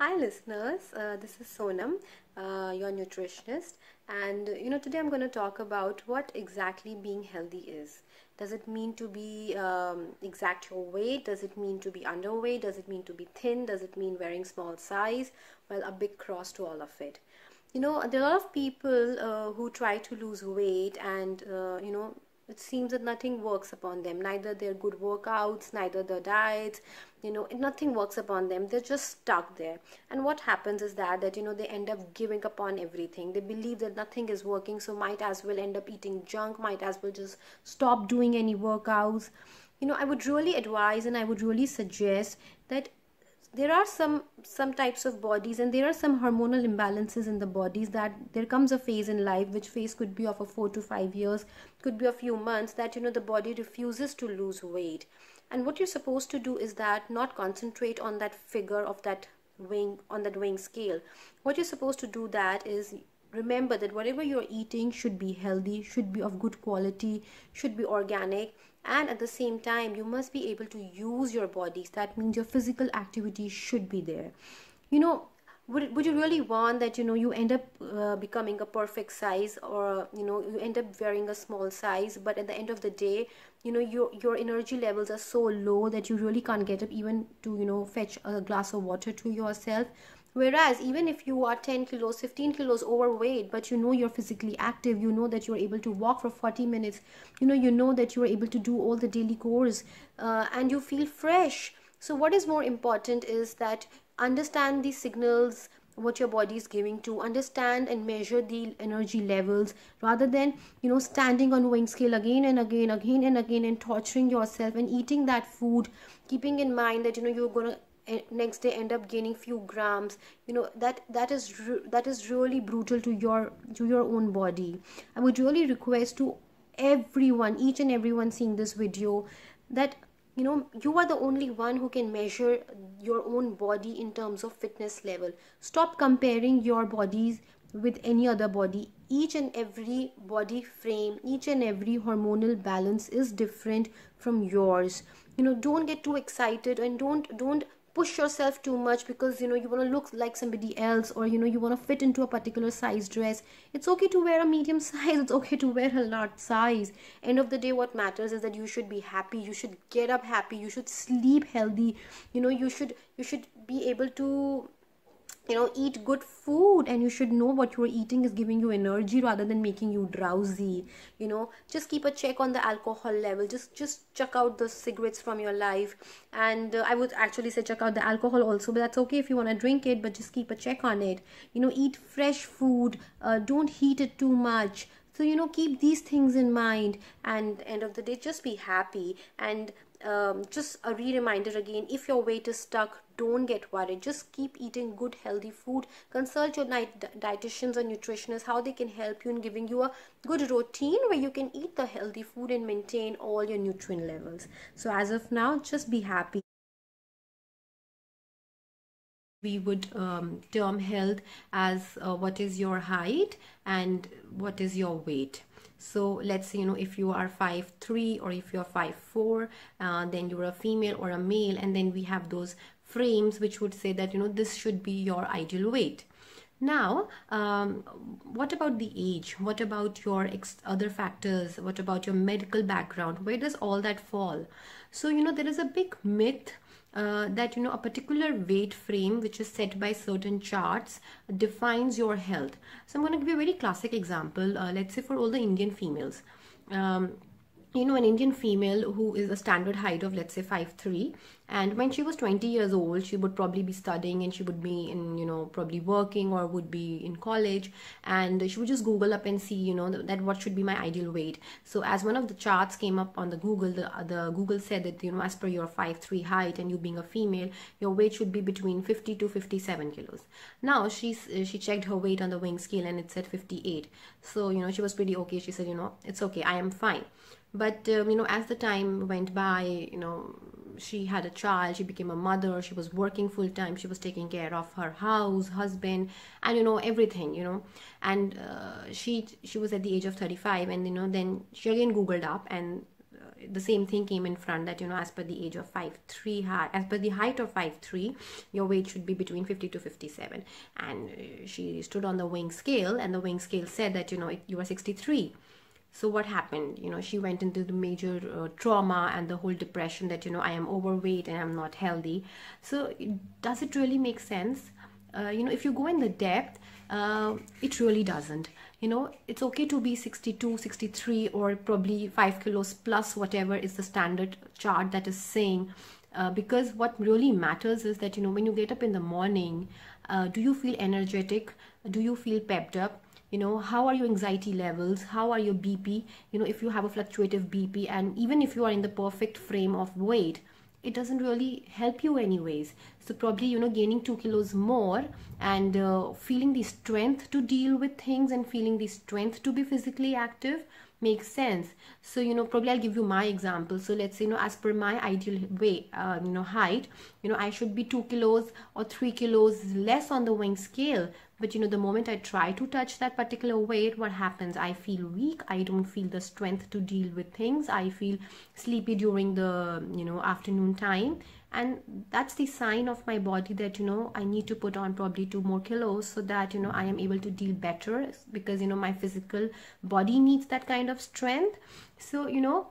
Hi, listeners. Uh, this is Sonam, uh, your nutritionist, and you know today I'm going to talk about what exactly being healthy is. Does it mean to be um, exact your weight? Does it mean to be underweight? Does it mean to be thin? Does it mean wearing small size? Well, a big cross to all of it. You know, there are a lot of people uh, who try to lose weight, and uh, you know it seems that nothing works upon them. Neither their good workouts neither their diets you know nothing works upon them. They're just stuck there. And what happens is that that you know they end up giving up on everything. They believe that nothing is working so might as well end up eating junk might as well just stop doing any workouts. You know i would really advise and i would really suggest that there are some some types of bodies and there are some hormonal imbalances in the bodies that there comes a phase in life which phase could be of a 4 to 5 years could be a few months that you know the body refuses to lose weight. And what you're supposed to do is that not concentrate on that figure of that weighing on that weighing scale. What you're supposed to do that is remember that whatever you're eating should be healthy should be of good quality should be organic. And at the same time you must be able to use your bodies that means your physical activity should be there. You know would, would you really want that you know you end up uh, becoming a perfect size or you know you end up wearing a small size but at the end of the day you know your your energy levels are so low that you really can't get up even to you know fetch a glass of water to yourself Whereas, even if you are 10 kilos, 15 kilos overweight, but you know you're physically active, you know that you're able to walk for 40 minutes, you know, you know that you're able to do all the daily chores, uh, and you feel fresh. So, what is more important is that understand the signals what your body is giving to understand and measure the energy levels rather than you know standing on weighing scale again and again again and again and torturing yourself and eating that food keeping in mind that you know you're going to next day end up gaining few grams. You know that that is that is really brutal to your to your own body. I would really request to everyone each and everyone seeing this video that you know you are the only one who can measure your own body in terms of fitness level. Stop comparing your bodies with any other body. Each and every body frame each and every hormonal balance is different from yours. You know don't get too excited and don't don't push yourself too much because you know you want to look like somebody else or you know you want to fit into a particular size dress. It's okay to wear a medium size. It's okay to wear a large size. End of the day what matters is that you should be happy. You should get up happy. You should sleep healthy. You know you should you should be able to you know eat good food and you should know what you're eating is giving you energy rather than making you drowsy. You know just keep a check on the alcohol level. Just just check out the cigarettes from your life. And uh, i would actually say chuck out the alcohol also but that's okay if you want to drink it but just keep a check on it. You know eat fresh food. Uh, don't heat it too much. So you know keep these things in mind. And end of the day just be happy. And um, just a re-reminder again if your weight is stuck don't get worried. Just keep eating good healthy food. Consult your dietitians or nutritionists how they can help you in giving you a good routine where you can eat the healthy food and maintain all your nutrient levels. So as of now just be happy we would um, term health as uh, what is your height and what is your weight. So let's say you know if you are five three or if you're five four uh, then you're a female or a male and then we have those frames which would say that you know this should be your ideal weight. Now um, what about the age? What about your other factors? What about your medical background? Where does all that fall? So you know there is a big myth uh, that you know a particular weight frame which is set by certain charts defines your health. So i'm going to give you a very classic example uh, let's say for all the indian females. Um, you know an indian female who is a standard height of let's say 5'3 and when she was 20 years old she would probably be studying and she would be in you know probably working or would be in college and she would just google up and see you know that what should be my ideal weight. So as one of the charts came up on the google the, the google said that you know as per your 5'3 height and you being a female your weight should be between 50 to 57 kilos. Now she's uh, she checked her weight on the weighing scale and it said 58 so you know she was pretty okay. She said you know it's okay. I am fine but um, you know as the time went by you know she had a child she became a mother she was working full time she was taking care of her house husband and you know everything you know. And uh, she she was at the age of 35 and you know then she again googled up and uh, the same thing came in front that you know as per the age of 5 3 high as per the height of 5 3 your weight should be between 50 to 57 and uh, she stood on the weighing scale and the weighing scale said that you know you are 63 so what happened? You know she went into the major uh, trauma and the whole depression that you know i am overweight and i'm not healthy. So does it really make sense? Uh, you know if you go in the depth uh, it really doesn't. You know it's okay to be 62 63 or probably 5 kilos plus whatever is the standard chart that is saying. Uh, because what really matters is that you know when you get up in the morning uh, do you feel energetic? Do you feel pepped up you know how are your anxiety levels? How are your bp you know if you have a fluctuative bp and even if you are in the perfect frame of weight it doesn't really help you anyways. So probably you know gaining 2 kilos more and uh, feeling the strength to deal with things and feeling the strength to be physically active makes sense. So you know probably i'll give you my example. So let's say you know as per my ideal weight uh, you know height you know i should be 2 kilos or 3 kilos less on the weighing scale but you know the moment i try to touch that particular weight what happens? I feel weak. I don't feel the strength to deal with things. I feel sleepy during the you know afternoon time. And that's the sign of my body that you know i need to put on probably two more kilos so that you know i am able to deal better because you know my physical body needs that kind of strength. So you know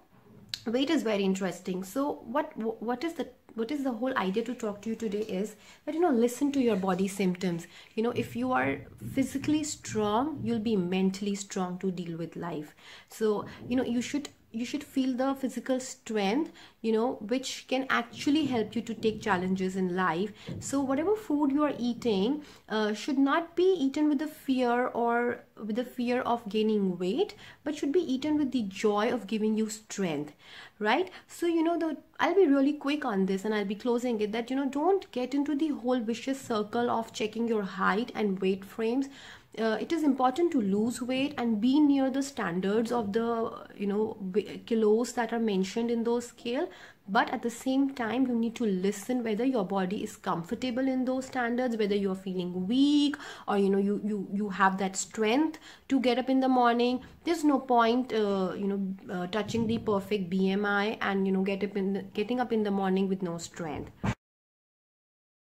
weight is very interesting. So what what is the what is the whole idea to talk to you today is that you know listen to your body symptoms. You know if you are physically strong you'll be mentally strong to deal with life. So you know you should you should feel the physical strength you know which can actually help you to take challenges in life. So whatever food you are eating uh, should not be eaten with the fear or with the fear of gaining weight but should be eaten with the joy of giving you strength right? So you know the i'll be really quick on this and i'll be closing it that you know don't get into the whole vicious circle of checking your height and weight frames. Uh, it is important to lose weight and be near the standards of the you know kilos that are mentioned in those scale but at the same time you need to listen whether your body is comfortable in those standards whether you're feeling weak or you know you you you have that strength to get up in the morning. There's no point uh, you know uh, touching the perfect bmi and you know get up in the, getting up in the morning with no strength